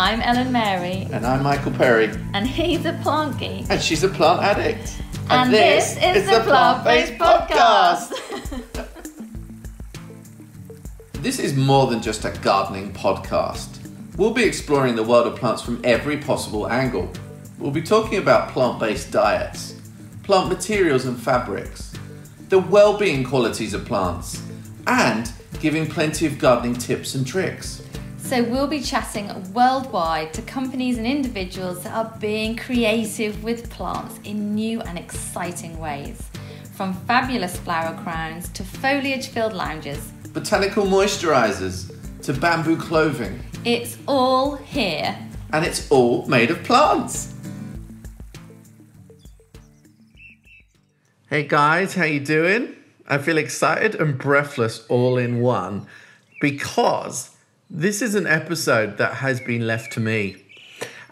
I'm Ellen Mary, And I'm Michael Perry, and he's a plant geek. and she's a plant addict. And, this, is, the Plant Based Podcast. This is more than just a gardening podcast. We'll be exploring the world of plants from every possible angle. We'll be talking about plant based diets, plant materials and fabrics, the well being qualities of plants, and giving plenty of gardening tips and tricks. So, we'll be chatting worldwide to companies and individuals that are being creative with plants in new and exciting ways. From fabulous flower crowns to foliage filled lounges, Botanical moisturizers to bamboo clothing, it's all here. and it's all made of plants. Hey guys, how you doing? I feel excited and breathless all in one because this is an episode that has been left to me.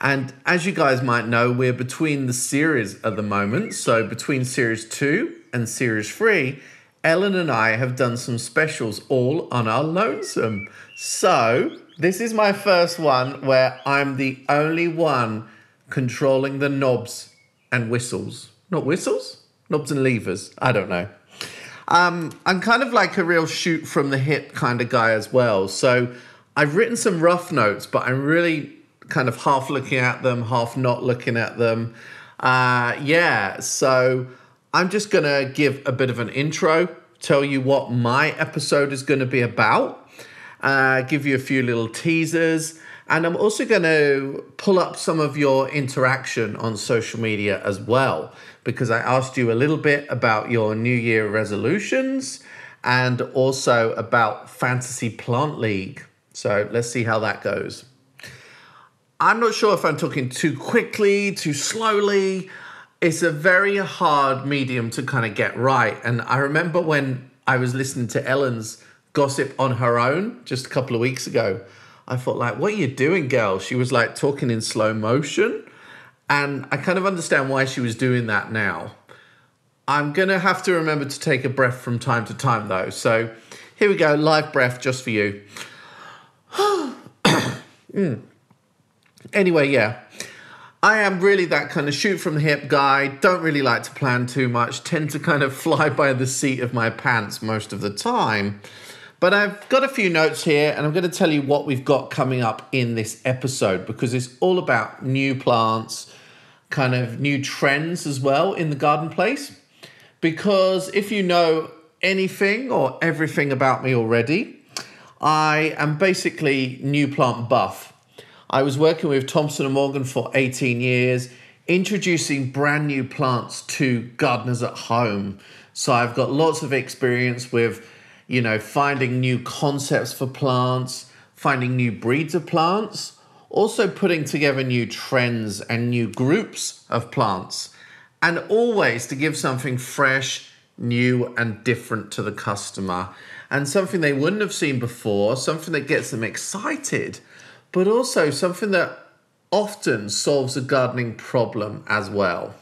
And as you guys might know, we're between the series at the moment. So between series 2 and series 3, Ellen and I have done some specials all on our lonesome. So this is my first one where I'm the only one controlling the knobs and whistles. Not whistles? Knobs and levers. I don't know. Um, I'm kind of like a real shoot from the hip kind of guy as well. So I've written some rough notes, but I'm really kind of half looking at them, half not looking at them. Uh, yeah, so I'm just going to give a bit of an intro, tell you what my episode is going to be about, uh, give you a few little teasers. And I'm also going to pull up some of your interaction on social media as well, because I asked you a little bit about your New Year resolutions and also about Fantasy Plant League. So let's see how that goes. I'm not sure if I'm talking too quickly, too slowly. It's a very hard medium to kind of get right. And I remember when I was listening to Ellen's gossip on her own just a couple of weeks ago, I thought, like, what are you doing, girl? She was like talking in slow motion. And I kind of understand why she was doing that now. I'm going to have to remember to take a breath from time to time, though. So here we go, live breath just for you. Mm. Anyway, yeah. I am really that kind of shoot from the hip guy. Don't really like to plan too much. Tend to kind of fly by the seat of my pants most of the time. But I've got a few notes here and I'm going to tell you what we've got coming up in this episode because it's all about new plants, kind of new trends as well in the garden place. Because if you know anything or everything about me already, I am basically new plant buff. I was working with Thompson and Morgan for 18 years, introducing brand new plants to gardeners at home. So I've got lots of experience with, you know, finding new concepts for plants, finding new breeds of plants, also putting together new trends and new groups of plants, and always to give something fresh, new, and different to the customer, and something they wouldn't have seen before, something that gets them excited but also something that often solves a gardening problem as well.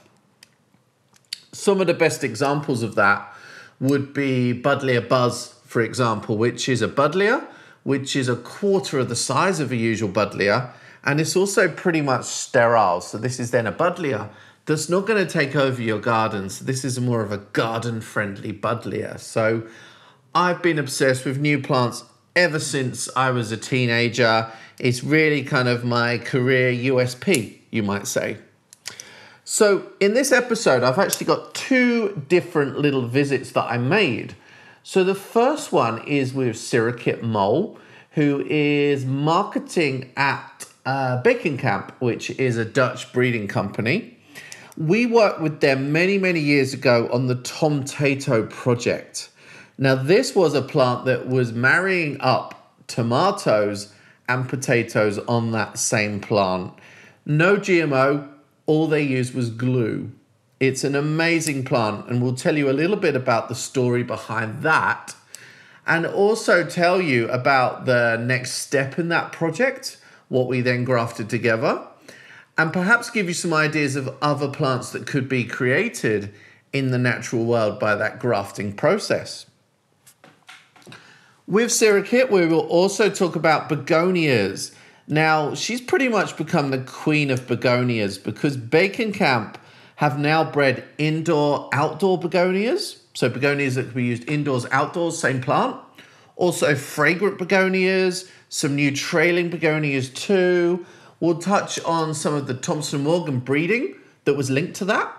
Some of the best examples of that would be Buddleia Buzz, for example, which is a Buddleia, which is a quarter of the size of a usual Buddleia, and it's also pretty much sterile. So this is then a Buddleia that's not going to take over your garden. So this is more of a garden-friendly Buddleia. So I've been obsessed with new plants ever since I was a teenager. It's really kind of my career USP, you might say. So, in this episode, I've actually got two different little visits that I made. So, the first one is with Sirikit Mol, who is marketing at uh, Camp, which is a Dutch breeding company. We worked with them many, many years ago on the TomTato project. Now, this was a plant that was marrying up tomatoes and potatoes on that same plant. No GMO, all they used was glue. It's an amazing plant, and we'll tell you a little bit about the story behind that, and also tell you about the next step in that project, what we then grafted together, and perhaps give you some ideas of other plants that could be created in the natural world by that grafting process. With Sirikit, we will also talk about begonias. Now, she's pretty much become the queen of begonias because Beekenkamp have now bred indoor outdoor begonias. So, begonias that can be used indoors, outdoors, same plant. Also, fragrant begonias, some new trailing begonias too. We'll touch on some of the Thompson Morgan breeding that was linked to that.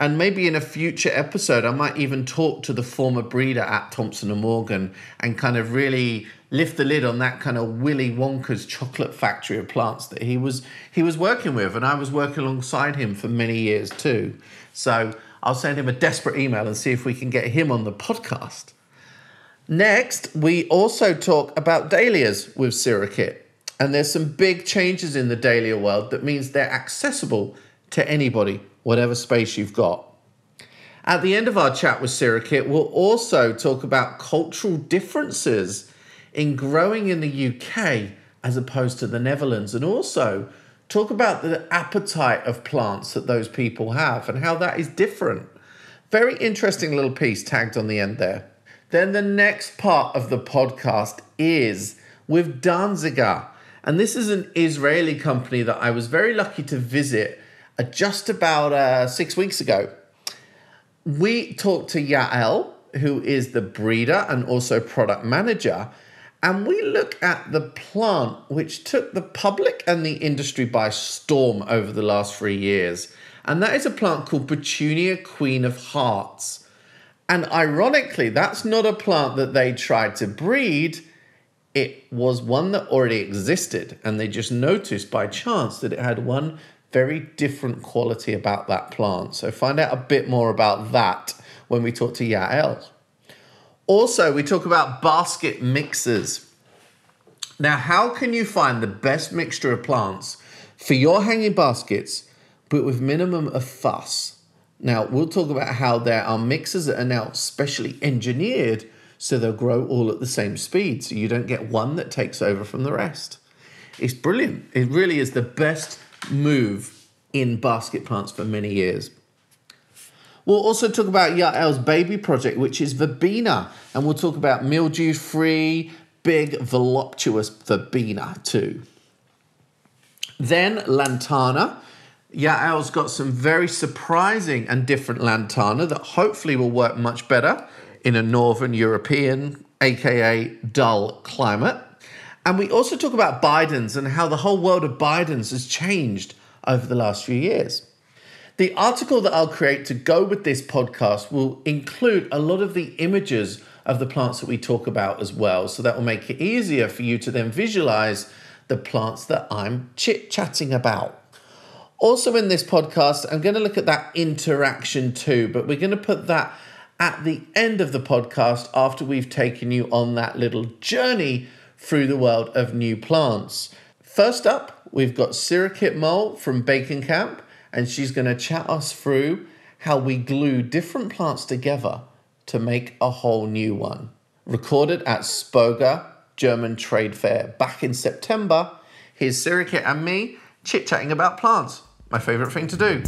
And maybe in a future episode, I might even talk to the former breeder at Thompson and Morgan and kind of really lift the lid on that kind of Willy Wonka's chocolate factory of plants that he was he was working with, and I was working alongside him for many years too. So I'll send him a desperate email and see if we can get him on the podcast. Next, we also talk about dahlias with Sirikit. And there's some big changes in the dahlia world that means they're accessible to anybody, whatever space you've got. At the end of our chat with Sirikit, we'll also talk about cultural differences in growing in the UK as opposed to the Netherlands, and also talk about the appetite of plants that those people have and how that is different. Very interesting little piece tagged on the end there. Then the next part of the podcast is with Danziger. And this is an Israeli company that I was very lucky to visit just about uh, six weeks ago. We talked to Yael, who is the breeder and also product manager, and we look at the plant which took the public and the industry by storm over the last three years. And that is a plant called Petunia Queen of Hearts. And ironically, that's not a plant that they tried to breed it was one that already existed, and they just noticed by chance that it had one very different quality about that plant. So find out a bit more about that when we talk to Yael. Also, we talk about basket mixers. Now, how can you find the best mixture of plants for your hanging baskets, but with minimum of fuss? Now, we'll talk about how there are mixers that are now specially engineered so they'll grow all at the same speed. So you don't get one that takes over from the rest. It's brilliant. It really is the best move in basket plants for many years. We'll also talk about Yael's baby project, which is Verbena, and we'll talk about mildew free, big, voluptuous Verbena too. Then Lantana. Yael's got some very surprising and different Lantana that hopefully will work much better in a northern European, aka dull climate. And we also talk about Bidens and how the whole world of Bidens has changed over the last few years. The article that I'll create to go with this podcast will include a lot of the images of the plants that we talk about as well. So that will make it easier for you to then visualize the plants that I'm chit chatting about. Also, in this podcast, I'm going to look at that interaction too, but we're going to put that at the end of the podcast after we've taken you on that little journey through the world of new plants. First up, we've got Sirikit Mol from Beekenkamp, and she's going to chat us through how we glue different plants together to make a whole new one. Recorded at Spoga German Trade Fair back in September, here's Sirikit and me chit chatting about plants, my favourite thing to do.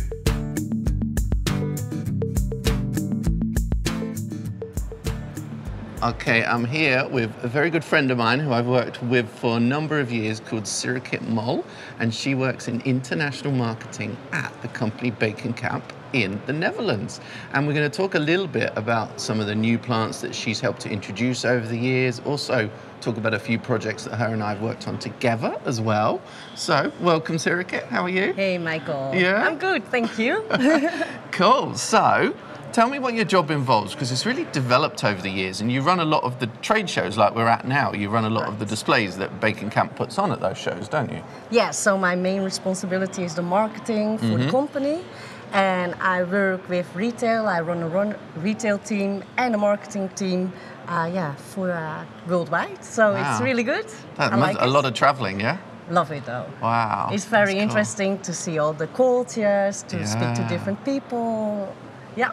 Okay, I'm here with a very good friend of mine who I've worked with for a number of years called Sirikit Mol, and she works in international marketing at the company Beekenkamp in the Netherlands. And we're going to talk a little bit about some of the new plants that she's helped to introduce over the years, also talk about a few projects that her and I have worked on together as well. So, welcome, Sirikit. How are you? Hey, Michael. Yeah? I'm good, thank you. cool. So, Tell me what your job involves because it's really developed over the years, and you run a lot of the trade shows like we're at now. You run a lot right. of the displays that Beekenkamp puts on at those shows, don't you? Yeah, so my main responsibility is the marketing for mm-hmm. the company, and I work with retail. I run a run retail team and a marketing team. Uh, yeah, for uh, worldwide. So wow. it's really good. That like a it. lot of traveling, yeah. Love it though. Wow. It's very interesting to see all the cultures, to yeah. speak to different people. Yeah.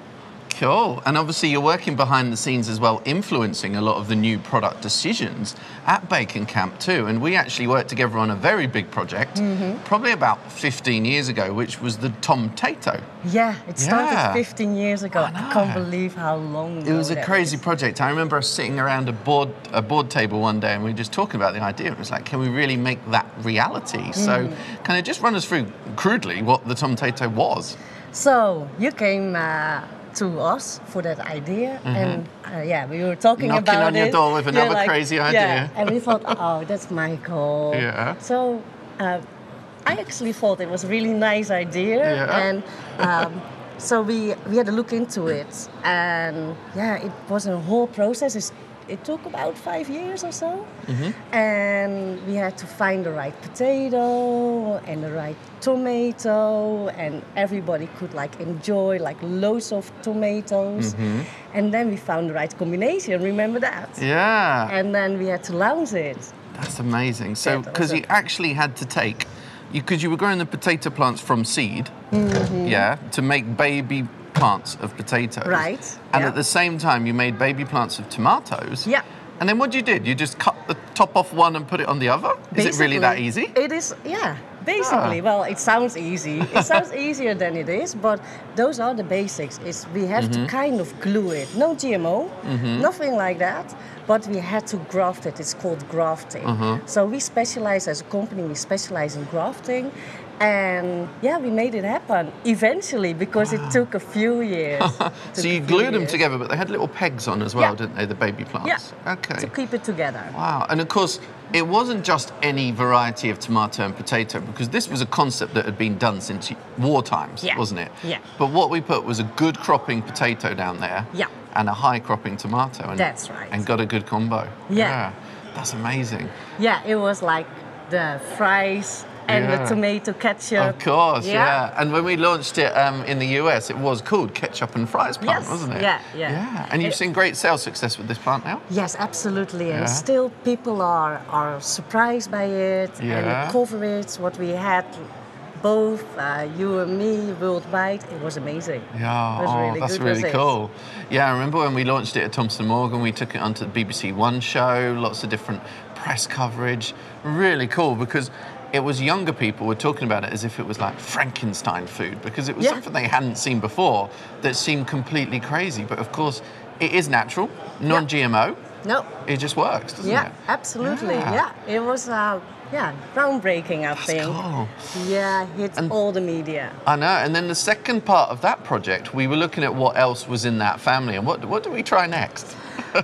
Cool. And obviously, you're working behind the scenes as well, influencing a lot of the new product decisions at Beekenkamp too. And we actually worked together on a very big project, Mm-hmm. probably about 15 years ago, which was the TomTato. Yeah, it started Yeah. 15 years ago. I, know. can't believe how long It was ago a crazy project. I remember us sitting around a board a board table one day and we were just talking about the idea. It was like, can we really make that reality? So, Mm. kind of just run us through crudely what the TomTato was. So you came uh, to us for that idea, and uh, yeah, we were talking Mm-hmm. Knocking about on your door with another crazy idea. Yeah, and we thought, oh, that's Michael. Yeah. So uh, I actually thought it was a really nice idea, Yeah. and um, so we we had to look into it, and yeah, it was a whole process. It's, it took about five years or so, Mm-hmm. and we had to find the right potato and the right tomato, and everybody could like enjoy like loads of tomatoes, Mm-hmm. and then we found the right combination. Remember that? Yeah. And then we had to launch it. That's amazing. So, because you actually had to take, because you, were growing the potato plants from seed, Mm-hmm. yeah, to make baby plants of potatoes. Right, And yeah. at the same time, you made baby plants of tomatoes. Yeah. And then what you did? You just cut the top off one and put it on the other? Is it really that easy? It is, yeah. Basically, Ah. well, it sounds easy. It sounds easier than it is, but those are the basics. Is we have Mm-hmm. to kind of glue it. No GMO, nothing like that. But we had to graft it. It's called grafting. Mm-hmm. So we specialize as a company. We specialize in grafting, and yeah, we made it happen eventually because it took a few years. So you glued them years. together, but they had little pegs on as well, Yeah. didn't they? The baby plants. Yeah. Okay. To keep it together. Wow. And of course, it wasn't just any variety of tomato and potato because this was a concept that had been done since war times, Yeah. wasn't it? Yeah. But what we put was a good cropping potato down there Yeah. and a high cropping tomato. And, That's right. And got a good combo. Yeah. That's amazing. Yeah, it was like the fries and Yeah. the tomato ketchup. Of course, yeah. And when we launched it um, in the US, it was called Ketchup and Fries Plant, Yes. wasn't it? Yeah, yeah. Yeah. And you've It- seen great sales success with this plant now? Yes, absolutely. And still people are, are surprised by it Yeah. and cover coverage, what we had, both uh, you and me worldwide, it was amazing. Yeah, It was oh, really that's good, really it? cool. Yeah, I remember when we launched it at Thompson Morgan, we took it onto the BBC One show, lots of different press coverage. Really cool because it was younger people were talking about it as if it was like Frankenstein food because it was Yeah. something they hadn't seen before that seemed completely crazy. But of course, it is natural, non GMO. No, It just works, doesn't yeah, it? absolutely. Yeah. Yeah, it was, uh, yeah, groundbreaking, I think. Cool. Yeah, hit And- all the media. I know. And then the second part of that project, we were looking at what else was in that family and what, what do we try next?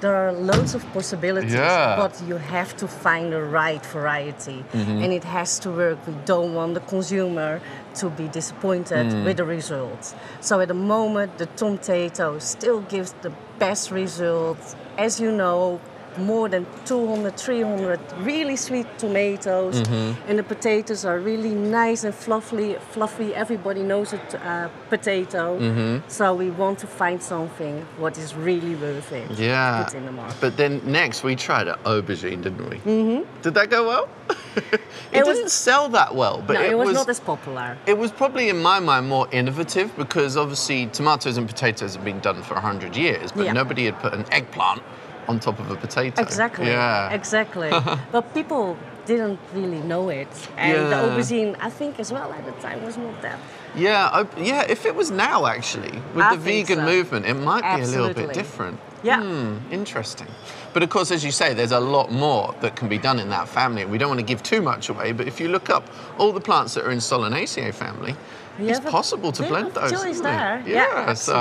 There are loads of possibilities, Yeah. but you have to find the right variety, Mm-hmm. and it has to work. We don't want the consumer to be disappointed Mm. with the results. So at the moment, the tomato still gives the best results. As you know, more than 200, 300 really sweet tomatoes, Mm-hmm. and the potatoes are really nice and fluffy. Fluffy. Everybody knows a t- uh, potato. Mm-hmm. So we want to find something what is really worth it. to Yeah. put in the market. But then next we tried an aubergine, didn't we? Mm-hmm. Did that go well? it, It was- didn't sell that well, but no, it, it was, not as popular. it was probably in my mind more innovative because obviously tomatoes and potatoes have been done for 100 years, but Yeah. nobody had put an eggplant on top of a potato. Exactly. Yeah. Exactly. but people didn't really know it, and the Yeah. aubergine, I think, as well at the time was not that. Yeah, I, yeah. If it was now, actually, with I the vegan so. movement, it might be a little bit different. Yeah. Hmm, interesting. But of course, as you say, there's a lot more that can be done in that family. We don't want to give too much away, but if you look up all the plants that are in Solanaceae family, You it's possible to blend those. choice there. Yeah, so.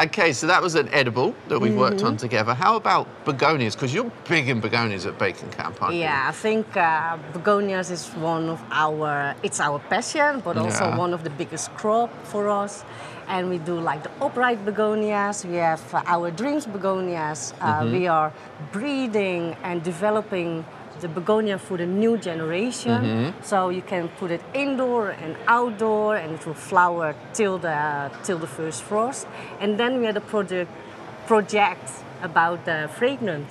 Okay, so that was an edible that we've worked Mm-hmm. on together. How about begonias? Because you're big in begonias at Beekenkamp, aren't you? Yeah, I think uh, begonias is one of our, it's our passion, but also Yeah. one of the biggest crop for us. And we do like the upright begonias, we have our dreams begonias. Uh, Mm-hmm. We are breeding and developing the begonia for the new generation. Mm-hmm. So you can put it indoor and outdoor and it will flower till the, till the first frost. And then we had a project, project about the fragrant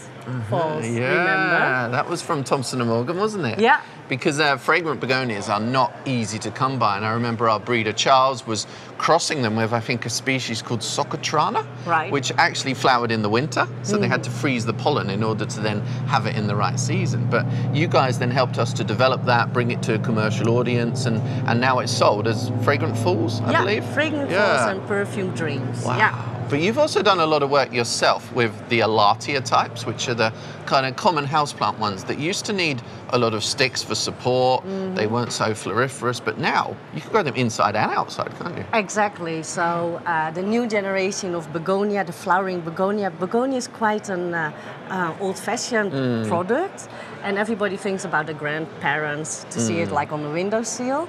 falls. Uh-huh. Yeah, Remember? that was from Thompson and Morgan, wasn't it? Yeah. Because uh, fragrant begonias are not easy to come by, and I remember our breeder Charles was crossing them with, I think, a species called Socotrana, Right. which actually flowered in the winter, so they had to freeze the pollen in order to then have it in the right season. But you guys then helped us to develop that, bring it to a commercial audience, and and now it's sold as fragrant fools, I yeah, believe. fragrant Yeah. falls and perfume dreams. Wow. Yeah. But you've also done a lot of work yourself with the Elatior types, which are the kind of common houseplant ones that used to need a lot of sticks for support. Mm-hmm. They weren't so floriferous, but now you can grow them inside and outside, can't you? Exactly. So uh, the new generation of begonia, the flowering begonia, begonia is quite an uh, uh, old-fashioned Mm. product, and everybody thinks about the grandparents to see Mm. it like on the windowsill.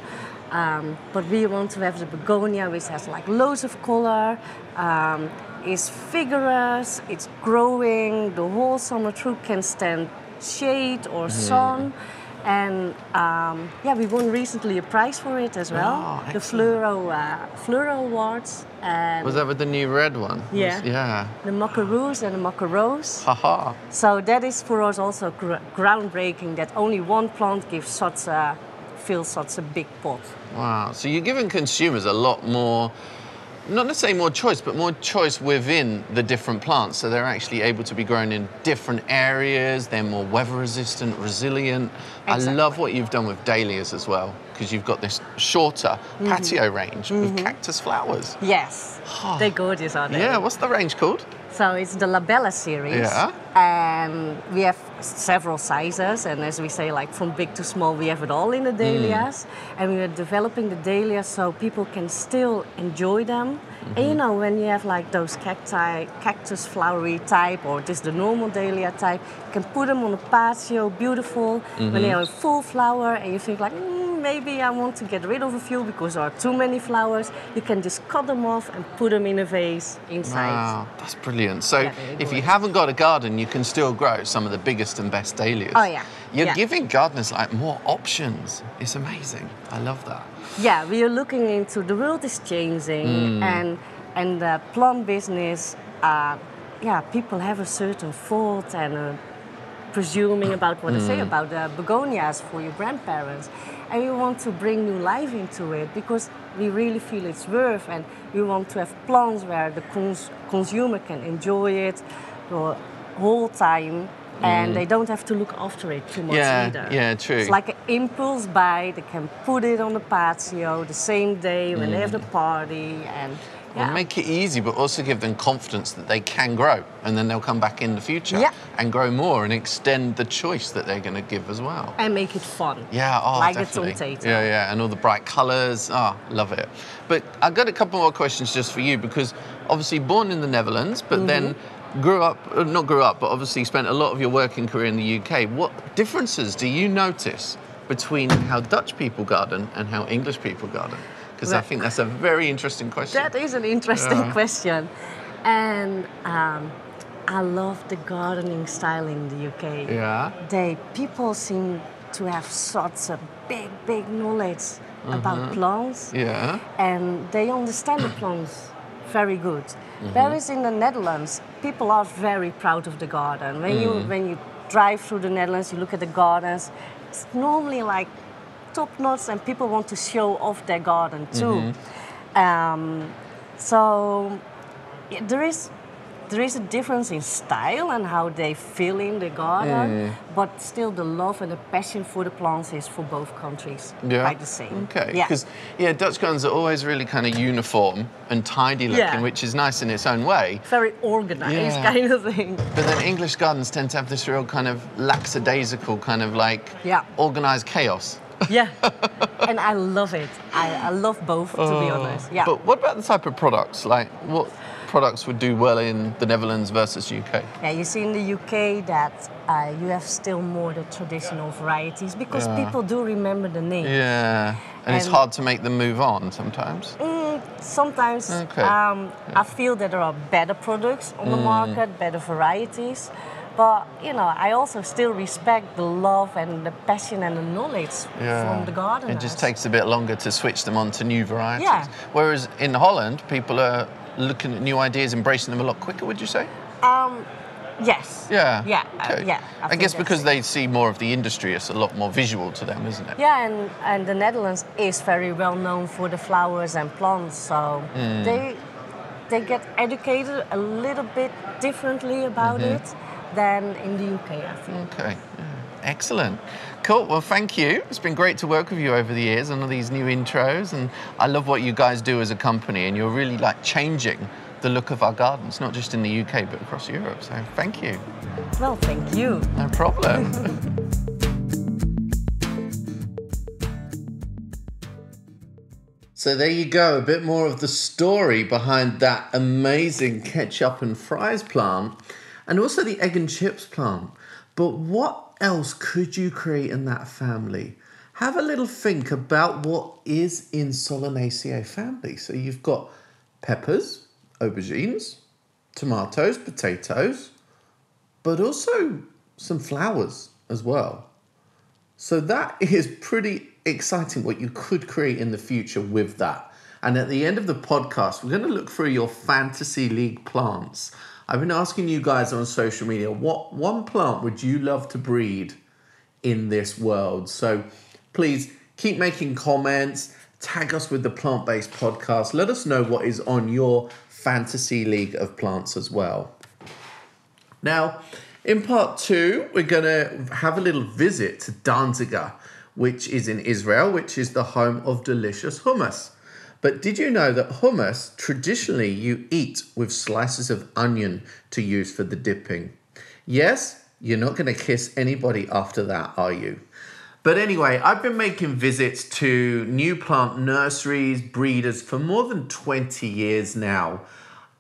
Um, but we want to have the begonia, which has like loads of color, um, is vigorous, it's growing the whole summer through, can stand shade or Mm. sun. And um, yeah, we won recently a prize for it as well. Oh, the. Fluoro, uh, Fluoro Awards and Was that with the new red one? Yeah. Yeah. the Macaroons and the Macaros. Haha. So that is for us also gr- groundbreaking that only one plant gives such a fills such a big pot. Wow. So you're giving consumers a lot more, not necessarily more choice, but more choice within the different plants. So they're actually able to be grown in different areas. They're more weather resistant, resilient. I love what you've done with dahlias as well, because you've got this shorter Mm-hmm. patio range with mm-hmm. cactus flowers. Yes, they're gorgeous, aren't they? Yeah. What's the range called? So it's the Labella series. Yeah. And we have several sizes, and as we say, like from big to small, we have it all in the mm. dahlias. And we are developing the dahlias so people can still enjoy them. And you mm-hmm. know, when you have like those cacti, cactus flowery type, or just the normal dahlia type, you can put them on a patio, beautiful. When they mm-hmm. are in full flower, and you think like, mm, maybe I want to get rid of a few because there are too many flowers, you can just cut them off and put them in a vase inside. Wow, that's brilliant. So Yeah, if you haven't got a garden, you can still grow some of the biggest and best dahlias. Oh, yeah. You're Yeah. giving gardeners like more options. It's amazing. I love that. Yeah, we are looking into the world is changing, and and the plant business. Uh, yeah, people have a certain thought and presuming about what I say about the begonias for your grandparents, and we want to bring new life into it because we really feel it's worth, and we want to have plants where the cons- consumer can enjoy it the whole time. And mm. they don't have to look after it too much Yeah, either. yeah, true. It's like an impulse buy. They can put it on the patio the same day when they have the mm. party, and Well, make it easy, but also give them confidence that they can grow, and then they'll come back in the future Yeah. and grow more and extend the choice that they're going to give as well. and make it fun. Yeah, oh, like definitely. the potato. Yeah, yeah, and all the bright colours. Oh, love it. But I've got a couple more questions just for you because obviously born in the Netherlands, but then Mm-hmm. grew up, uh, not grew up, but obviously spent a lot of your working career in the UK. What differences do you notice between how Dutch people garden and how English people garden? Because I think that's a very interesting question. That is an interesting Yeah. question, and um, I love the gardening style in the UK. yeah. They people seem to have such a big, big knowledge about mm-hmm. plants. Yeah. and they understand the plants very good. Mm-hmm. Whereas in the Netherlands, people are very proud of the garden. When you mm. when you drive through the Netherlands, you look at the gardens. It's normally like top notch, and people want to show off their garden too. Um, so yeah, there is there is a difference in style and how they fill in the garden, but still the love and the passion for the plants is for both countries Yeah. quite the same. Okay. Yeah. Because yeah. Dutch gardens are always really kind of uniform and tidy looking, Yeah. which is nice in its own way. very organized Yeah. kind of thing. But then English gardens tend to have this real kind of lackadaisical kind of like Yeah. organized chaos. Yeah, and I love it. I, I love both, to be honest. Yeah. Oh. But what about the type of products? Like what products would do well in the Netherlands versus UK? yeah, you see in the UK that uh, you have still more the traditional varieties because Yeah. people do remember the name. Yeah. And, it's hard to make them move on sometimes. Mm, sometimes Okay. um, I feel that there are better products on the Mm. market, better varieties. But you know, I also still respect the love and the passion and the knowledge from the gardeners. It just takes a bit longer to switch them on to new varieties. Yeah. Whereas in Holland, people are looking at new ideas, embracing them a lot quicker, would you say? Um, Yes. Yeah. Yeah. uh, yeah. I, think guess because it. they see more of the industry, it's a lot more visual to them, isn't it? Yeah, and, and the Netherlands is very well known for the flowers and plants, so Hmm. they they get educated a little bit differently about Mm-hmm. it than in the UK, I think. Okay. yeah. Excellent. Cool. Well, thank you. It's been great to work with you over the years on all these new intros, and I love what you guys do as a company, and you're really like changing the look of our gardens, not just in the UK but across Europe. So thank you. Well, thank you. No problem. So there you go, a bit more of the story behind that amazing ketchup and fries plant and also the egg and chips plant. But what else could you create in that family? Have a little think about what is in Solanaceae family. So you've got peppers, aubergines, tomatoes, potatoes, but also some flowers as well. So that is pretty exciting what you could create in the future with that. And at the end of the podcast, we're going to look through your fantasy league plants. I've been asking you guys on social media, what one plant would you love to breed in this world? So please keep making comments, tag us with the plant based podcast. Let us know what is on your fantasy league of plants as well. Now, in part two, we're going to have a little visit to Danziger, which is in Israel, which is the home of delicious hummus. But did you know that hummus, traditionally, you eat with slices of onion to use for the dipping? Yes, you're not going to kiss anybody after that, are you? But anyway, I've been making visits to new plant nurseries, breeders for more than 20 years now.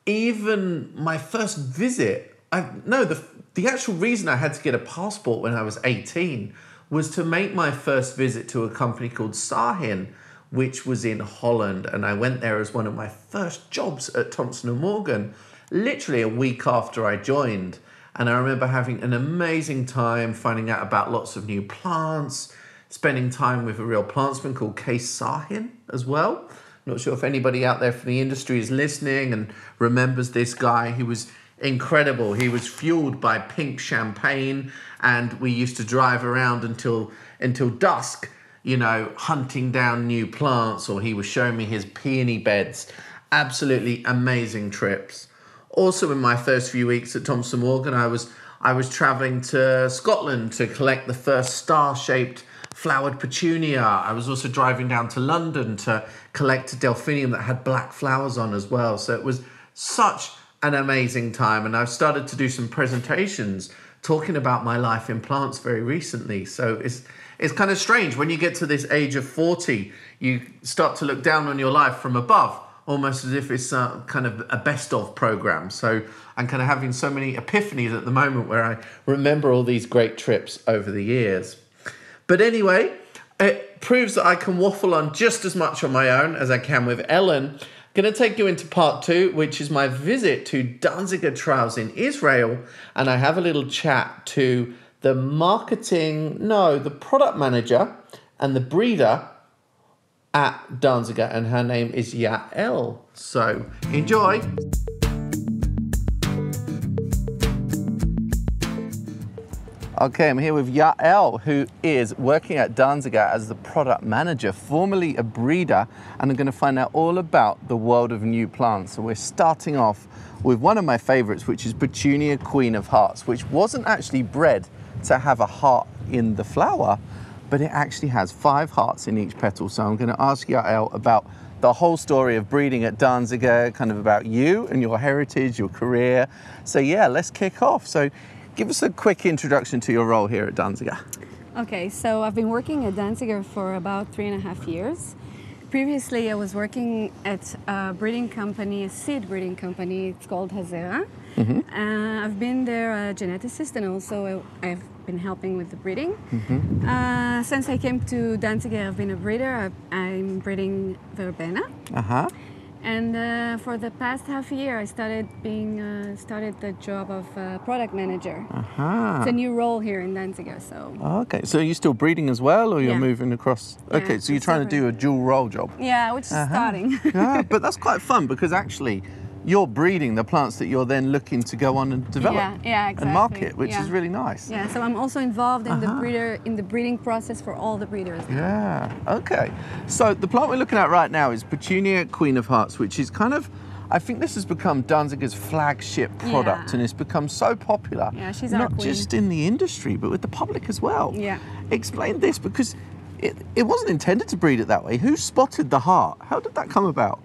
Even my first visit, I no, the the actual reason I had to get a passport when I was 18 was to make my first visit to a company called Sahin, which was in Holland, and I went there as one of my first jobs at Thompson and Morgan, literally a week after I joined. And I remember having an amazing time finding out about lots of new plants, spending time with a real plantsman called Kees Sahin as well. Not sure if anybody out there from the industry is listening and remembers this guy. He was incredible. He was fueled by pink champagne, and we used to drive around until until dusk, you know, hunting down new plants, or he was showing me his peony beds. Absolutely amazing trips. Also, in my first few weeks at Thompson Morgan, I was I was traveling to Scotland to collect the first star-shaped flowered petunia. I was also driving down to London to collect a delphinium that had black flowers on as well. So it was such an amazing time, and I've started to do some presentations talking about my life in plants very recently. So it's it's kind of strange when you get to this age of 40, you start to look down on your life from above almost as if it's uh, kind of a best of program. So I'm kind of having so many epiphanies at the moment where I remember all these great trips over the years. But anyway, it proves that I can waffle on just as much on my own as I can with Ellen. Going to take you into part two, which is my visit to Danziger Trials in Israel, and I have a little chat to the marketing, no, the product manager and the breeder at Danziger, and her name is Yael. So enjoy. Okay, I'm here with Yael, who is working at Danziger as the product manager, formerly a breeder, and I'm going to find out all about the world of new plants. So we're starting off with one of my favorites, which is Petunia Queen of Hearts, which wasn't actually bred to have a heart in the flower, but it actually has five hearts in each petal. So I'm going to ask Yael about the whole story of breeding at Danziger, kind of about you and your heritage, your career. So yeah, let's kick off. So give us a quick introduction to your role here at Danziger. Okay, so I've been working at Danziger for about three and a half years. Previously, I was working at a breeding company, a seed breeding company. It's called Hazera. Uh, I've been there a geneticist, and also I- I've been helping with the breeding. Uh, since I came to Danziger, I've been a breeder. I, I'm breeding verbena. Uh huh. And uh, for the past half year, I started being uh, started the job of uh, product manager. Uh huh. It's a new role here in Danziger, so Okay, so you're still breeding as well, or you're Yeah. moving across? Okay, so you're trying to do a dual role job. yeah, which is starting. yeah, but that's quite fun because actually, you're breeding the plants that you're then looking to go on and develop Yeah, yeah, and market, exactly. which is really nice. Yeah, so I'm also involved in the Uh-huh. breeder in the breeding process for all the breeders. Yeah. Okay. So the plant we're looking at right now is Petunia Queen of Hearts, which is kind of, I think this has become Danziger's flagship product, Yeah. and it's become so popular. Yeah, she's not just in the industry, but with the public as well. Yeah. Explain this because it, it wasn't intended to breed it that way. Who spotted the heart? How did that come about?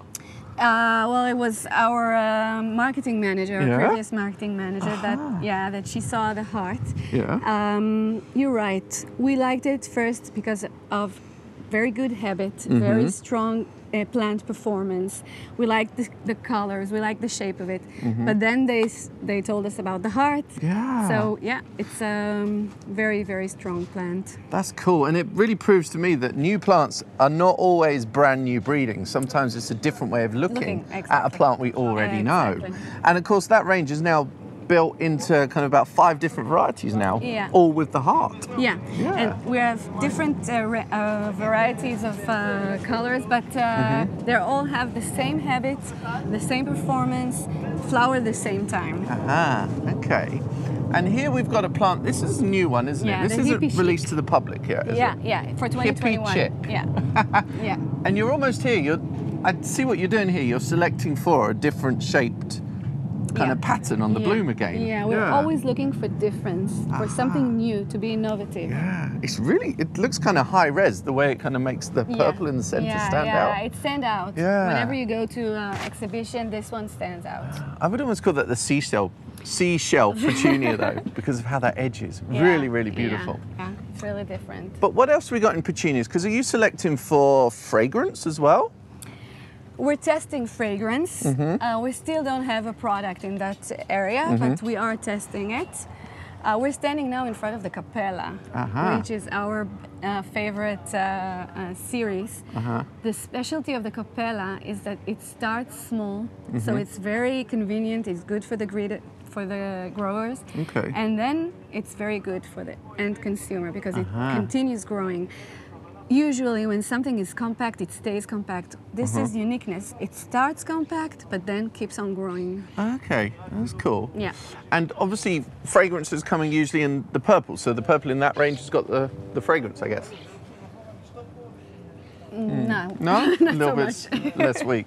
Uh, well, it was our uh, marketing manager, Yeah? previous marketing manager, that yeah, that she saw the heart. Yeah. Um, you're right. We liked it first because of very good habit, Mm-hmm. very strong uh, plant performance. We like the, the colors, we like the shape of it. But then they they told us about the heart. Mm-hmm. Yeah. So yeah, it's a um, very very strong plant. That's cool, and it really proves to me that new plants are not always brand new breeding. Sometimes it's a different way of looking, Looking, at a plant we already know. Exactly. And of course, that range is now built into kind of about five different varieties now, Yeah. all with the heart. Yeah, Yeah. and we have different uh, uh, varieties of uh, colors, but uh, Mm-hmm. they all have the same habits, the same performance, flower the same time. Ah, okay. And here we've got a plant. This is a new one, isn't Yeah, it? This isn't hippie released to the public yet, is yeah, it? yeah, for Hippie 2021. chick. Yeah, yeah, And you're almost here. You're. I see what you're doing here. You're selecting for a different shaped kind Yeah. of pattern on the yeah. bloom again. Yeah, we're always looking for difference, for something new, to be innovative. Yeah, it's really, it looks kind of high res the way it kind of makes the Yeah. purple in the center yeah, stand yeah, out. it stands out. Yeah. Whenever you go to uh, exhibition, this one stands out. I would almost call that the seashell, seashell petunia though, because of how that edge is. Yeah, Really, really yeah, beautiful. Yeah, it's really different. But what else have we got in petunias? Because are you selecting for fragrance as well? We're testing fragrance. Mm-hmm. Uh, we still don't have a product in that area, but we are testing it. Uh, we're standing now in front of the Capella, Aha. which is our uh, favorite uh, uh, series. Uh-huh. The specialty of the Capella is that it starts small, Mm-hmm. so it's very convenient. It's good for the greed- for the growers, Okay. and then it's very good for the end consumer because Uh-huh. it continues growing. Usually, when something is compact, it stays compact. This Uh-huh. is uniqueness. It starts compact, but then keeps on growing. Okay, that's cool. Yeah. And obviously, fragrance is coming usually in the purple. So the purple in that range has got the, the fragrance, I guess. No. No, a Not little so less weak.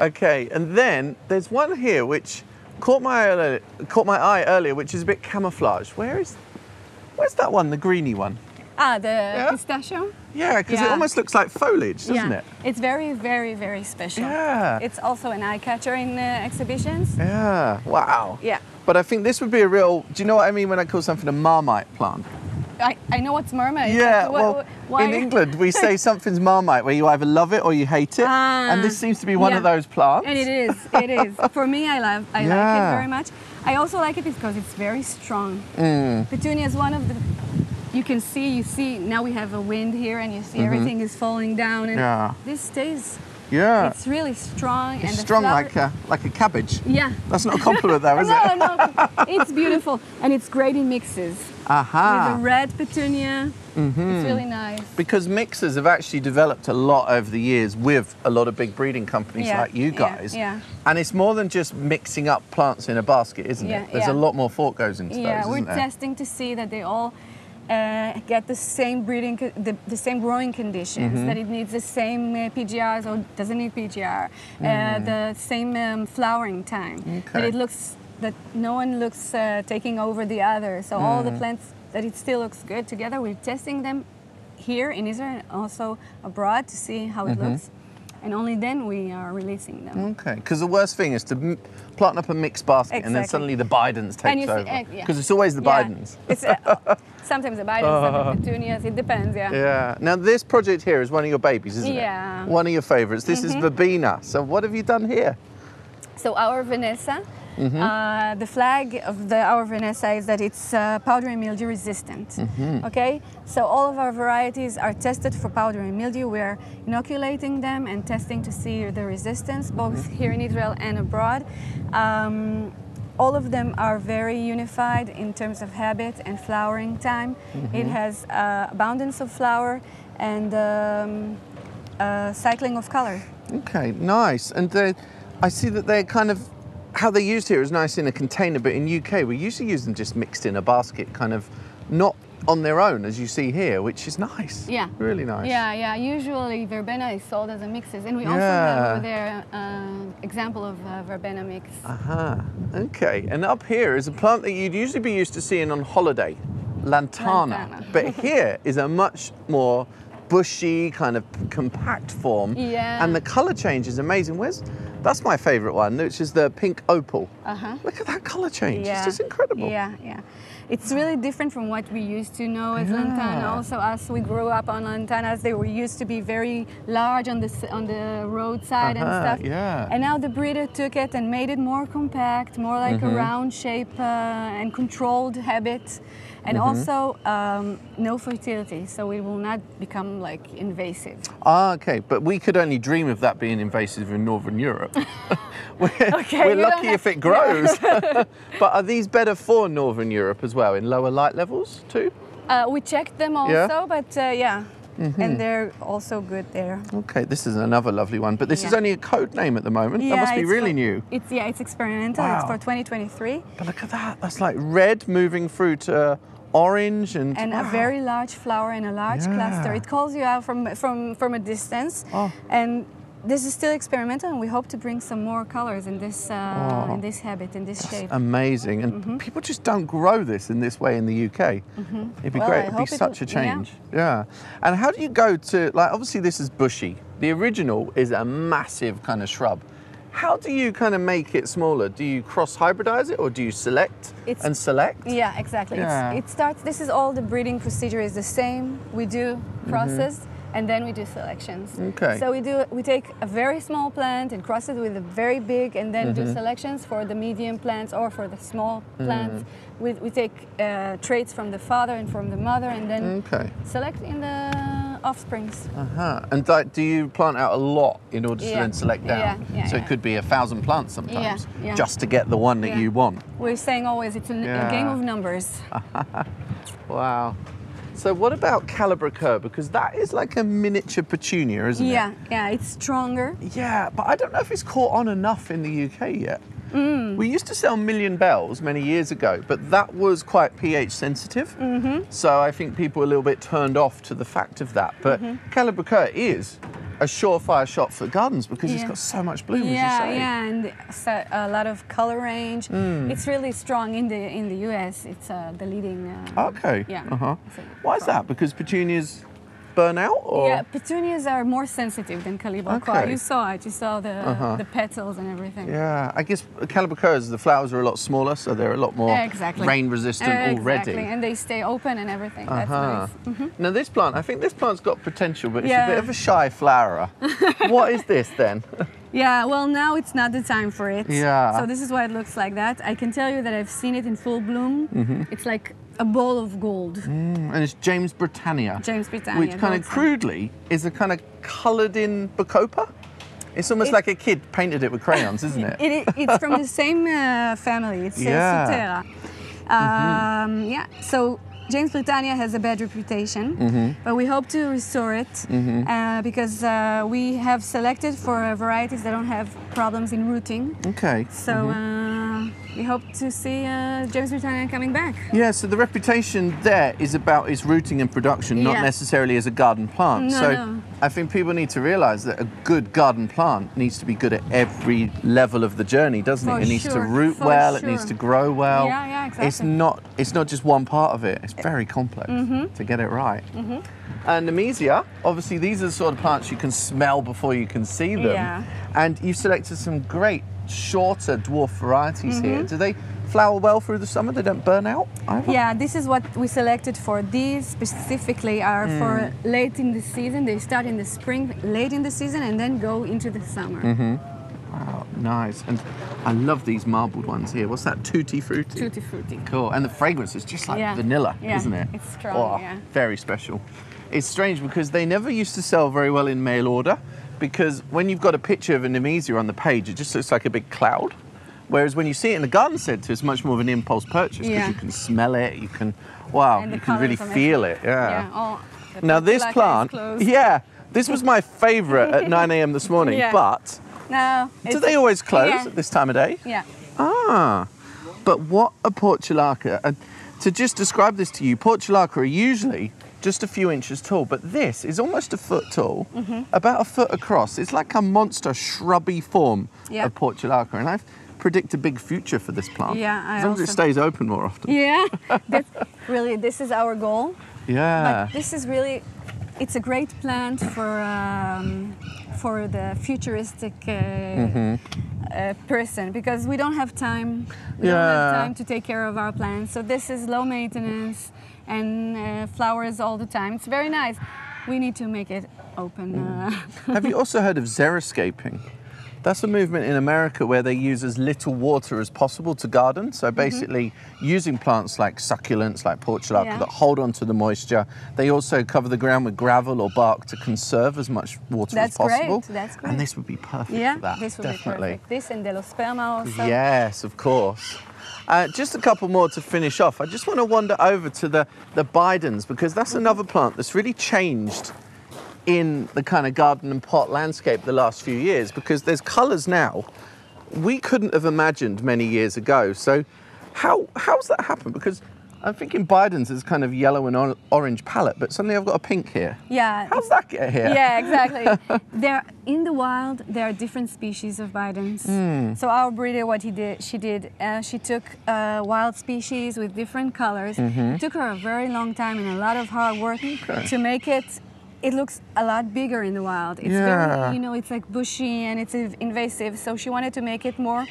Okay, and then there's one here which caught my earlier, caught my eye earlier, which is a bit camouflage. Where is, where's that one, the greeny one? Ah, the pistachio. Yeah, because it almost looks like foliage, doesn't yeah. it? It's very, very, very special. Yeah. It's also an eye catcher in uh, exhibitions. Yeah. Wow. Yeah. But I think this would be a real. Do you know what I mean when I call something a marmite plant? I, I know what's marmite. Yeah. well, why? in England we say something's marmite, where you either love it or you hate it, ah, and this Ah, seems to be one of those plants. And it is. It is. For me, I love. I like it very much. I also like it because it's very strong. Mm. Petunia is one of the. You can see. You see. Now we have a wind here, and you see Mm-hmm. everything is falling down. And Yeah. this stays. Yeah. It's really strong. and It's the strong flower- like a like a cabbage. Yeah. That's not a compliment, though, is no, it? no, no. it's beautiful, and it's great in mixes. Aha. With the red petunia, Mm -hmm. it's really nice. Because mixers have actually developed a lot over the years with a lot of big breeding companies Yeah, like you yeah, guys. yeah. And it's more than just mixing up plants in a basket, isn't Yeah, it? There's a lot more thought goes into Yeah, those, we're isn't there? testing to see that they all uh, get the same breeding, the, the same growing conditions. Mm-hmm. That it needs the same uh, PGRs or doesn't need PGR. Uh, the same um, flowering time. Okay. it looks that no one looks uh, taking over the other. So all Mm. the plants that it still looks good together. We're testing them here in Israel and also abroad to see how Mm-hmm. it looks. And only then we are releasing them. Okay, because the worst thing is to plant up a mixed basket and then suddenly the Bidens takes And you see- over. eh, yeah. Because it's always the Yeah. Bidens. It's, uh, sometimes the Bidens, sometimes petunias. It depends. Yeah. Yeah. Now this project here is one of your babies, isn't Yeah. Mm-hmm. it? One of your favourites. This is Verbena. So what have you done here? So our Vanessa, Mm-hmm. uh, the flag of the our Vanessa is that it's uh, powdery mildew resistant. Mm-hmm. Okay, so all of our varieties are tested for powdery mildew. We're inoculating them and testing to see the resistance, both Mm-hmm. here in Israel and abroad. Um, all of them are very unified in terms of habit and flowering time. Mm-hmm. It has uh, abundance of flower and um, uh, cycling of color. Okay, nice. And I see that they're kind of how they're used here is nice in a container, but in UK we usually use them just mixed in a basket, kind of not on their own as you see here, which is nice. Yeah. Really nice. Yeah, yeah. Usually verbena is sold as a mixes, and we also Yeah. have over there uh, example of uh, verbena mix. Uh-huh. Okay. And up here is a plant that you'd usually be used to seeing on holiday, lantana. Lantana. but here is a much more bushy, kind of compact form. Yeah. And the color change is amazing. Where's that's my favorite one, which is the pink opal. Uh-huh. Look at that color change. Yeah. It's just incredible. Yeah, yeah. It's really different from what we used to know as lantana. Yeah. Also, as we grew up on lantanas, they were used to be very large on the on the roadside Uh-huh, and stuff. yeah. And now the breeder took it and made it more compact, more like Mm-hmm. a round shape uh, and controlled habit, and Mm-hmm. also um, no fertility, so it will not become like invasive. Ah, okay. But we could only dream of that being invasive in Northern Europe. we're Okay, we're lucky if it grows. but are these better for Northern Europe as well, in lower light levels too? Uh, we checked them also, Yeah? But uh, yeah, Mm-hmm. and they're also good there. Okay, this is another lovely one, but this is only a code name at the moment. that must be it's really for- new. It's yeah, it's experimental. It's Wow. for 2023, But look at that. That's like red moving through to orange and and a very large flower and a large cluster. It calls you out from from from a distance, Oh. and this is still experimental, and we hope to bring some more colors in this uh, Oh. in this habit in this shape. amazing. And Mm-hmm. people just don't grow this in this way in the UK. It'd be Well, great. I It'd be hope it such a will- yeah. change. Yeah. And how do you go to like obviously this is bushy. The original is a massive kind of shrub. How do you kind of make it smaller? Do you cross hybridize it or do you select It's- and select? Yeah, exactly. Yeah. It's, it starts. This is all the breeding procedure is the same. We do process. And then we do selections. Okay. So we do. We take a very small plant and cross it with a very big, and then Mm-hmm. do selections for the medium plants or for the small Mm. plants. We, we take uh, traits from the father and from the mother, and then Okay. select in the offsprings. Uh-huh. And like, do you plant out a lot in order to Yeah. then select down? Yeah, yeah, so yeah. it could be a thousand plants sometimes, yeah. just to get the one that you want. We're saying always it's a, a game of numbers. Wow. So what about Calibrachoa? Because that is like a miniature petunia, isn't Yeah, it? yeah, yeah, it's stronger. Yeah, but I don't know if it's caught on enough in the UK yet. Mm. We used to sell Million Bells many years ago, but that was quite pH sensitive. Mm-hmm. So I think people were a little bit turned off to the fact of that. But Mm-hmm. Calibrachoa is a surefire shot for gardens because it's got so much bloom, as you Yeah, say. yeah, and so- a lot of color range. Mm. It's really strong in the in the US. It's uh, the leading. Uh, Okay. Yeah. Uh-huh. Why is that? Because petunias burn out, or Yeah, petunias are more sensitive than Calibrachoa. Okay. Uh-huh. You saw it. You saw the the petals and everything. Yeah, I guess Calibrachoas, the flowers are a lot smaller, so they're a lot more Exactly. rain resistant Exactly, already. and they stay open and everything. That's Uh-huh. nice. Now this plant, I think this plant's got potential, but it's a bit of a shy flowerer. what is this then? Yeah, well, now it's not the time for it. Yeah. So this is why it looks like that. I can tell you that I've seen it in full bloom. Mm-hmm. It's like a ball of gold. and it's Jamesbrittenia. James Britannia, Which kind of crudely is a kind of coloured in Bacopa. It's almost It- like a kid painted it with crayons, isn't it? It, it's from the same uh, family. It's Yeah. Mm-hmm. yeah. Um. So Jamesbrittenia has a bad reputation, Mm-hmm. but we hope to restore it uh, because uh, we have selected for uh, varieties that don't have problems in rooting. Okay. So Mm-hmm. uh, we hope to see uh, Jamesbrittenia coming back. Yeah, so the reputation there is about its rooting and production, not Yeah. necessarily as a garden plant. No, so no. I think people need to realise that a good garden plant needs to be good at every level of the journey, doesn't For it? It needs to root for well, it needs to grow well. Yeah, yeah, exactly. It's not it's not just one part of it. It's very complex Mm-hmm. to get it right. And Nemesia, obviously these are the sort of plants you can smell before you can see them. Yeah. And you've selected some great shorter dwarf varieties Mm-hmm. here. Do they flower well through the summer? They don't burn out either? Yeah, this is what we selected for. These specifically are Mm. for late in the season. They start in the spring, late in the season, and then go into the summer. Mm-hmm. Wow, nice. And I love these marbled ones here. What's that? Tutti frutti. Tutti frutti. Cool. And the fragrance is just like Yeah. vanilla, Yeah, isn't it? it's strong, Oh, yeah. Very special. It's strange because they never used to sell very well in mail order because when you've got a picture of a Nemesia on the page, it just looks like a big cloud. Whereas when you see it in the garden centre, it's much more of an impulse purchase because Yeah. you can smell it, you can, wow, you can really feel it. it. Yeah. Yeah. Oh, Now this plant, yeah, this was my favourite at 9 a.m. this morning, Yeah. but No. Do they always close at this time of day? Yeah. Ah, but what a portulaca. Uh, to just describe this to you, portulaca are usually just a few inches tall, but this is almost a foot tall, Mm-hmm. about a foot across. It's like a monster shrubby form Yeah. of portulaca, and I predict a big future for this plant. Yeah, I as long as it stays open more often. Yeah. That's really, this is our goal. Yeah. But this is really, it's a great plant for um, for the futuristic uh, Mm-hmm. uh, person because we don't have time. We don't have time to take care of our plants. So this is low maintenance and uh, flowers all the time. It's very nice. We need to make it open. Uh, Have you also heard of xeriscaping? That's a movement in America where they use as little water as possible to garden. Mm-hmm. So basically, using plants like succulents, like portulaca, Yeah. that hold on to the moisture. They also cover the ground with gravel or bark to conserve as much water That's as possible. great, that's great. And this would be perfect yeah, for that. this would definitely. be perfect. This and Delosperma also. Yes, of course. Uh, just a couple more to finish off. I just want to wander over to the, the Bidens because that's another plant that's really changed in the kind of garden and pot landscape the last few years because there's colours now we couldn't have imagined many years ago. So, how how's that happened? Because I'm thinking Bidens is kind of yellow and orange palette, but suddenly I've got a pink here. Yeah. How's that get here? Yeah, exactly. there in the wild, there are different species of bidens. Hmm. So our breeder, what he did, she did, uh, she took uh, wild species with different colors. Mm-hmm. Took her a very long time and a lot of hard work to make it. It looks a lot bigger in the wild. It's Yeah. very, you know, it's like bushy and it's invasive. So she wanted to make it more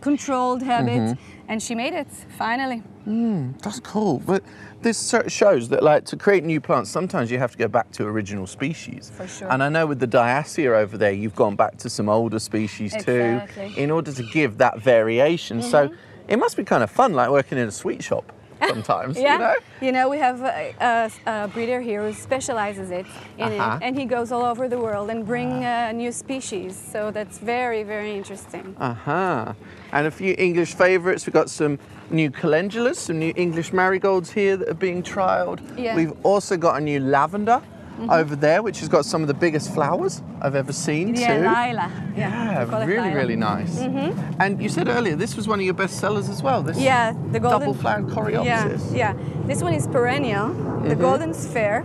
controlled habit, Mm-hmm. And she made it finally. Hmm, that's cool. But this shows that, like, to create new plants, sometimes you have to go back to original species. For sure. And I know with the diascia over there, you've gone back to some older species too, in order to give that variation. So mm-hmm. it must be kind of fun, like working in a sweet shop sometimes. Yeah, You know? we have a, a, a breeder here who specializes it in Uh-huh. it, and he goes all over the world and bring uh, new species. So that's very, very interesting. Uh huh. And a few English favourites. We've got some new calendulas, some new English marigolds here that are being trialled. Yeah. We've also got a new lavender Mm-hmm. over there, which has got some of the biggest flowers I've ever seen yeah, too. Lila. Yeah, Yeah, really, Lila. really nice. Mm-hmm. And you said earlier this was one of your best sellers as well. This Yeah, the golden. double flowered Yeah, coreopsis. yeah. This one is perennial, the mm-hmm. golden sphere,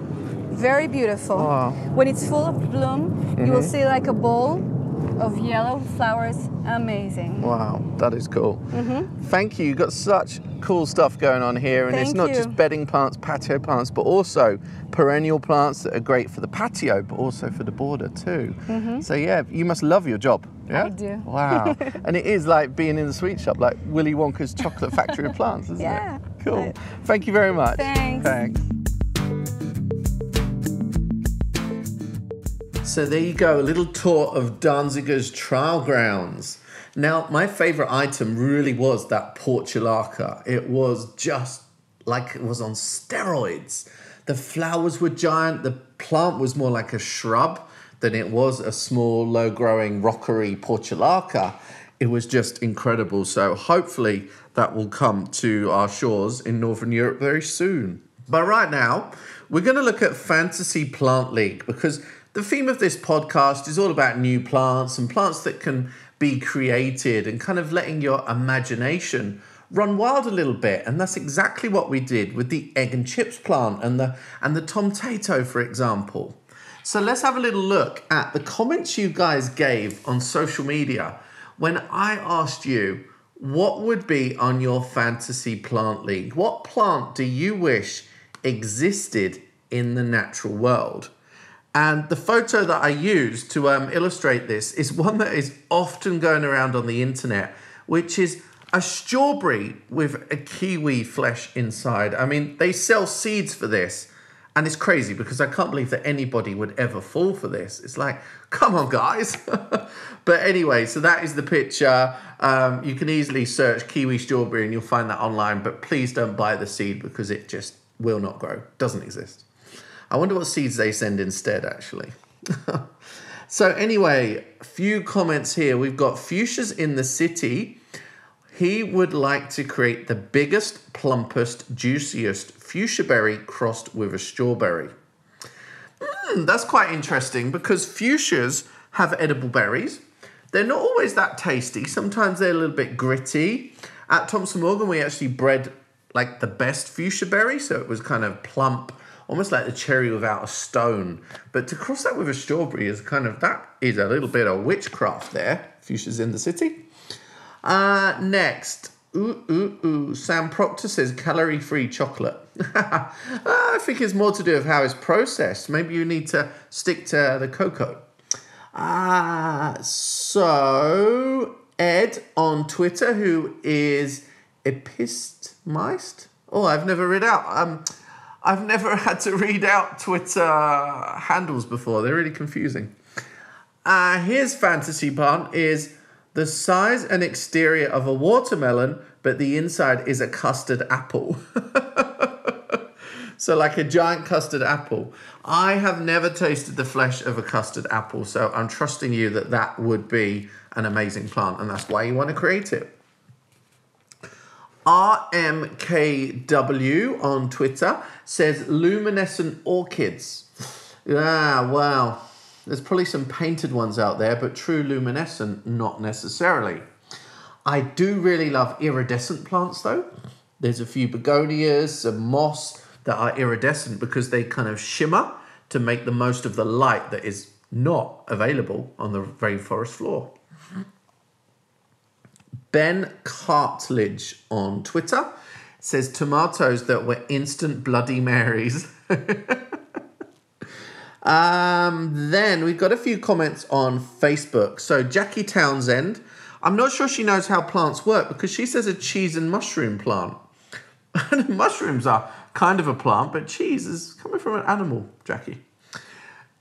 very beautiful. Wow. When it's full of bloom, you will see like a bowl of yellow flowers. Amazing. Wow, that is cool. Mm-hmm. Thank you. You've got such cool stuff going on here, and it's not you. just bedding plants, patio plants, but also perennial plants that are great for the patio, but also for the border too. Mm-hmm. So yeah, you must love your job. Yeah. I do. Wow, and it is like being in the sweet shop, like Willy Wonka's chocolate factory of plants, isn't Yeah. it? Cool. Thank you very much. Thanks. Thanks. So there you go, a little tour of Danziger's trial grounds. Now, my favourite item really was that portulaca. It was just like it was on steroids. The flowers were giant, the plant was more like a shrub than it was a small, low growing, rockery portulaca. It was just incredible. So, hopefully, that will come to our shores in Northern Europe very soon. But right now, we're going to look at Fantasy Plant League because the theme of this podcast is all about new plants and plants that can be created and kind of letting your imagination run wild a little bit. And that's exactly what we did with the egg and chips plant and the and the TomTato, for example. So let's have a little look at the comments you guys gave on social media when I asked you what would be on your fantasy plant league. What plant do you wish existed in the natural world? And the photo that I used to um, illustrate this is one that is often going around on the internet, which is a strawberry with a kiwi flesh inside. I mean, they sell seeds for this, and it's crazy because I can't believe that anybody would ever fall for this. It's like, come on, guys. but anyway, so that is the picture. Um, you can easily search kiwi strawberry and you'll find that online, but please don't buy the seed because it just will not grow, doesn't exist. I wonder what seeds they send instead, actually. so, anyway, a few comments here. We've got Fuchsia's in the city. He would like to create the biggest, plumpest, juiciest fuchsia berry crossed with a strawberry. Mm, that's quite interesting because fuchsias have edible berries. They're not always that tasty. Sometimes they're a little bit gritty. At Thompson Morgan, we actually bred like the best fuchsia berry, so it was kind of plump, almost like the cherry without a stone. But to cross that with a strawberry is kind of that is a little bit of witchcraft there. Fuchsia's in the city. Uh, next, ooh ooh ooh. Sam Proctor says calorie-free chocolate. I think it's more to do with how it's processed. Maybe you need to stick to the cocoa. Ah, uh, so Ed on Twitter, who is Epistmeist. Oh, I've never read out. Um, I've never had to read out Twitter handles before. They're really confusing. Uh, his fantasy plant is the size and exterior of a watermelon, but the inside is a custard apple. so, like a giant custard apple. I have never tasted the flesh of a custard apple, so I'm trusting you that that would be an amazing plant, and that's why you want to create it. RMKW on Twitter says luminescent orchids. Yeah, well, there's probably some painted ones out there, but true luminescent, not necessarily. I do really love iridescent plants though. There's a few begonias, some moss that are iridescent because they kind of shimmer to make the most of the light that is not available on the rainforest floor. Ben Cartledge on Twitter says tomatoes that were instant Bloody Marys. um, then we've got a few comments on Facebook. So Jackie Townsend, I'm not sure she knows how plants work because she says a cheese and mushroom plant. Mushrooms are kind of a plant, but cheese is coming from an animal, Jackie.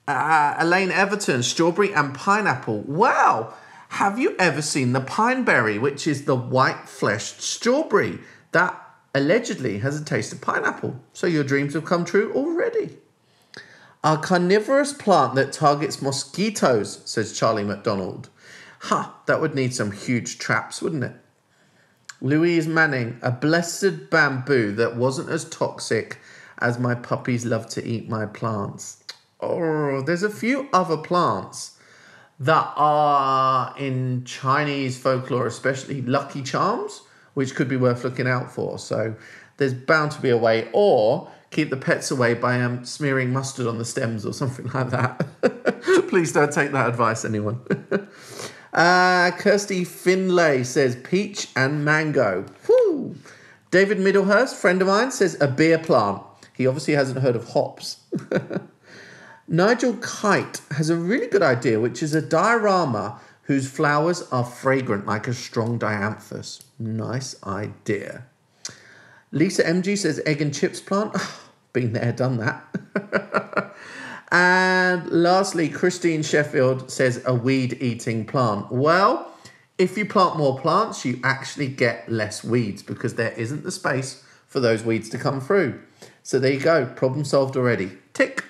Uh, Elaine Everton, strawberry and pineapple. Wow, have you ever seen the pineberry, which is the white fleshed strawberry that allegedly has a taste of pineapple? So your dreams have come true already. A carnivorous plant that targets mosquitoes, says Charlie McDonald. Ha, that would need some huge traps, wouldn't it? Louise Manning, a blessed bamboo that wasn't as toxic as my puppies love to eat my plants. Oh, there's a few other plants that are in Chinese folklore, especially lucky charms, which could be worth looking out for. So there's bound to be a way, or keep the pets away by um, smearing mustard on the stems or something like that. Please don't take that advice, anyone. uh, Kirsty Finlay says peach and mango. David Middlehurst, friend of mine, says a beer plant. He obviously hasn't heard of hops. Nigel Kite has a really good idea, which is a dierama whose flowers are fragrant like a strong dianthus. Nice idea. Lisa MG says egg and chips plant. Been there, done that. and lastly, Christine Sheffield says a weed eating plant. Well, if you plant more plants, you actually get less weeds because there isn't the space for those weeds to come through. So there you go, problem solved already. Tick.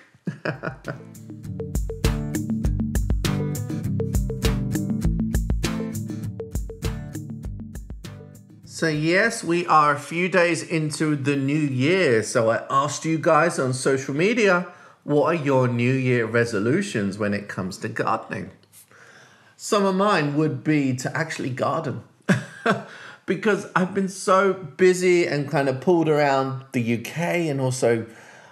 so, yes, we are a few days into the new year. So, I asked you guys on social media what are your new year resolutions when it comes to gardening? Some of mine would be to actually garden. because I've been so busy and kind of pulled around the UK and also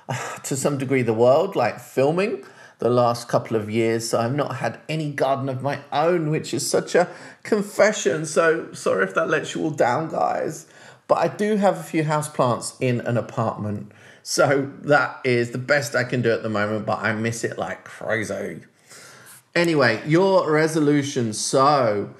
to some degree the world, like filming the last couple of years. So I've not had any garden of my own, which is such a confession. So sorry if that lets you all down, guys. But I do have a few houseplants in an apartment. So that is the best I can do at the moment, but I miss it like crazy. Anyway, your resolution. So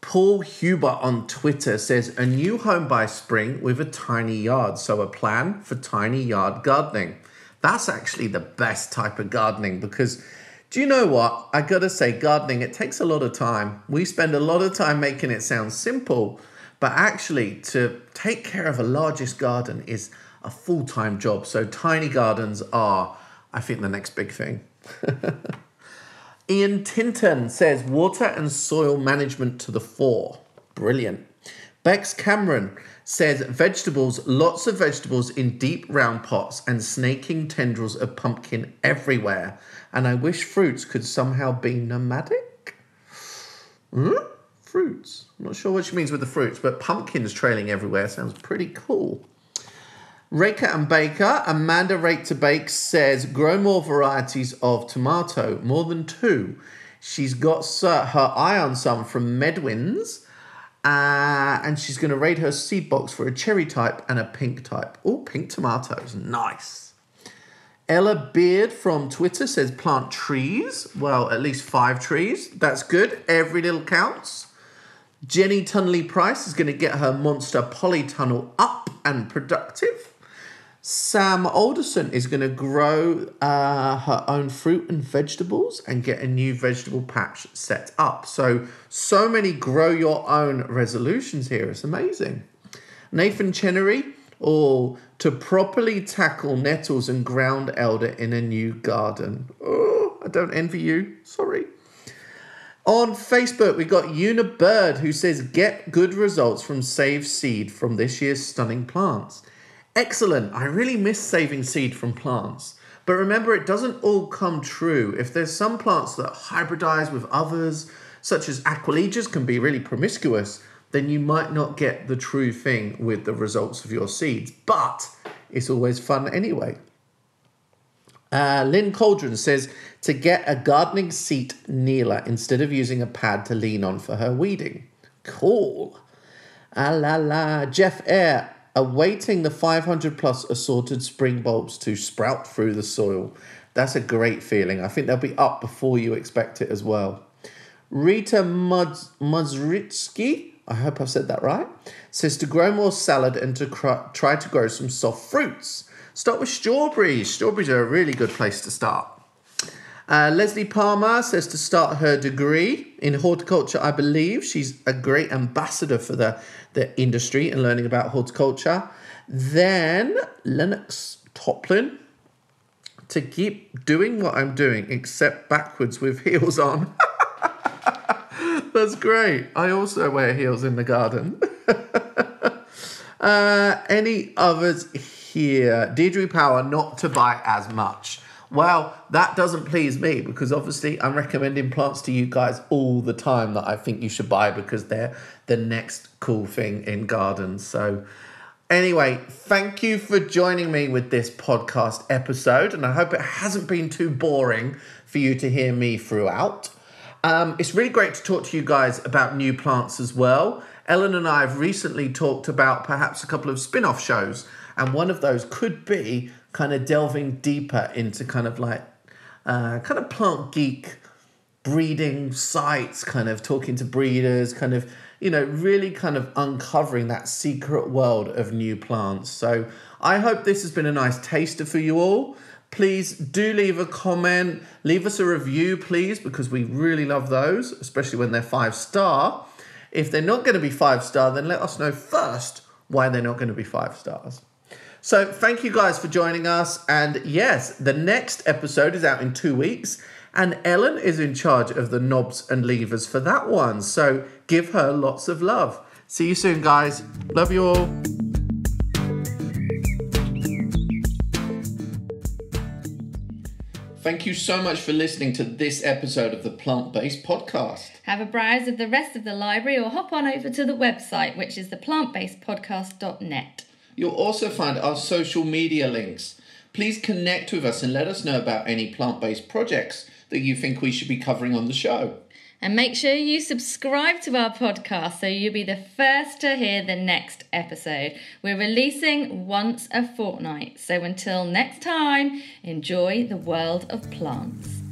Paul Huber on Twitter says a new home by spring with a tiny yard. So a plan for tiny yard gardening. That's actually the best type of gardening because do you know what? I gotta say, gardening, it takes a lot of time. We spend a lot of time making it sound simple, but actually, to take care of a largest garden is a full time job. So, tiny gardens are, I think, the next big thing. Ian Tinton says water and soil management to the fore. Brilliant. Bex Cameron says vegetables, lots of vegetables in deep round pots and snaking tendrils of pumpkin everywhere. And I wish fruits could somehow be nomadic. Hmm? Fruits. I'm not sure what she means with the fruits, but pumpkins trailing everywhere sounds pretty cool. Raker and Baker, Amanda Rake to Bake says, grow more varieties of tomato, more than two. She's got her eye on some from Medwins, uh, and she's going to raid her seed box for a cherry type and a pink type. Oh, pink tomatoes, nice. Ella Beard from Twitter says plant trees. Well, at least five trees. That's good. Every little counts. Jenny Tunley Price is going to get her monster polytunnel up and productive. Sam Alderson is going to grow uh, her own fruit and vegetables and get a new vegetable patch set up. So, so many grow your own resolutions here. It's amazing. Nathan Chenery, or to properly tackle nettles and ground elder in a new garden. Oh, I don't envy you. Sorry. On Facebook, we got Una Bird who says, Get good results from Save Seed from this year's stunning plants. Excellent. I really miss saving seed from plants. But remember, it doesn't all come true. If there's some plants that hybridize with others, such as Aquilegias can be really promiscuous, then you might not get the true thing with the results of your seeds. But it's always fun anyway. Uh, Lynn Cauldron says to get a gardening seat kneeler instead of using a pad to lean on for her weeding. Cool. Ah la la. Jeff Air awaiting the 500 plus assorted spring bulbs to sprout through the soil. That's a great feeling. I think they'll be up before you expect it as well. Rita Muz- Muzritsky, I hope I've said that right, says to grow more salad and to cr- try to grow some soft fruits. Start with strawberries. Strawberries are a really good place to start. Uh, Leslie Palmer says to start her degree in horticulture, I believe. She's a great ambassador for the, the industry and learning about horticulture. Then Lennox Toplin to keep doing what I'm doing, except backwards with heels on. That's great. I also wear heels in the garden. uh, any others here? Deirdre Power, not to buy as much. Well, that doesn't please me because obviously I'm recommending plants to you guys all the time that I think you should buy because they're the next cool thing in gardens. So, anyway, thank you for joining me with this podcast episode, and I hope it hasn't been too boring for you to hear me throughout. Um, it's really great to talk to you guys about new plants as well. Ellen and I have recently talked about perhaps a couple of spin off shows, and one of those could be kind of delving deeper into kind of like uh, kind of plant geek breeding sites, kind of talking to breeders, kind of, you know, really kind of uncovering that secret world of new plants. So I hope this has been a nice taster for you all. Please do leave a comment, leave us a review, please, because we really love those, especially when they're five star. If they're not going to be five star, then let us know first why they're not going to be five stars. So, thank you guys for joining us. And yes, the next episode is out in two weeks, and Ellen is in charge of the knobs and levers for that one. So, give her lots of love. See you soon, guys. Love you all. Thank you so much for listening to this episode of the Plant Based Podcast. Have a browse of the rest of the library or hop on over to the website, which is theplantbasedpodcast.net. You'll also find our social media links. Please connect with us and let us know about any plant based projects that you think we should be covering on the show. And make sure you subscribe to our podcast so you'll be the first to hear the next episode. We're releasing once a fortnight. So until next time, enjoy the world of plants.